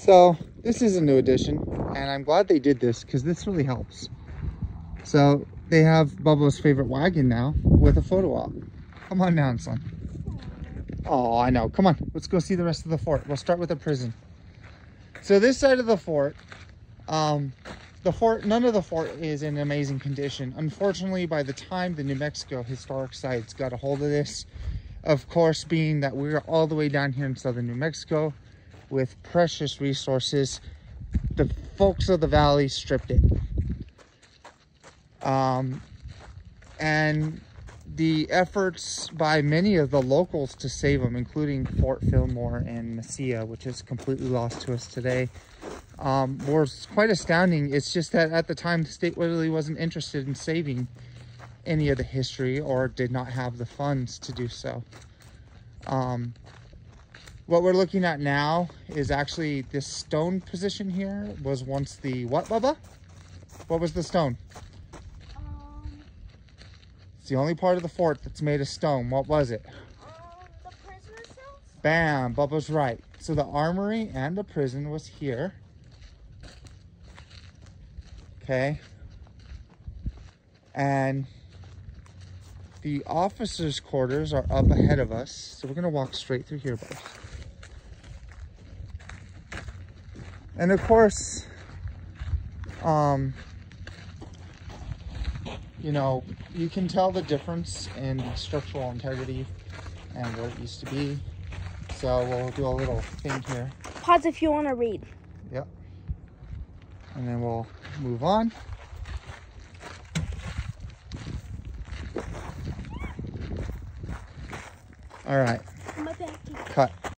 So this is a new addition and I'm glad they did this because this really helps. So they have Bubba's favorite wagon now with a photo op. Come on down, son. Oh, I know. Come on, let's go see the rest of the fort. We'll start with the prison. So this side of the fort, um, the fort, none of the fort is in amazing condition. Unfortunately, by the time the New Mexico Historic Sites got a hold of this, of course, being that we're all the way down here in southern New Mexico with precious resources, the folks of the valley stripped it. Um, and the efforts by many of the locals to save them, including Fort Fillmore and Mesilla, which is completely lost to us today, um, was quite astounding. It's just that at the time, the state really wasn't interested in saving any of the history or did not have the funds to do so. Um, what we're looking at now is actually this stone position here was once the what, Bubba? What was the stone? Um, It's the only part of the fort that's made of stone. What was it? um, the prisoner cells? Bam, Bubba's right. So the armory and the prison was here. Okay. And the officers' quarters are up ahead of us. So we're gonna walk straight through here, Bubs. And of course, um, you know, you can tell the difference in structural integrity and what it used to be. So we'll do a little thing here. Pause if you want to read. Yep. And then we'll move on. All right, cut.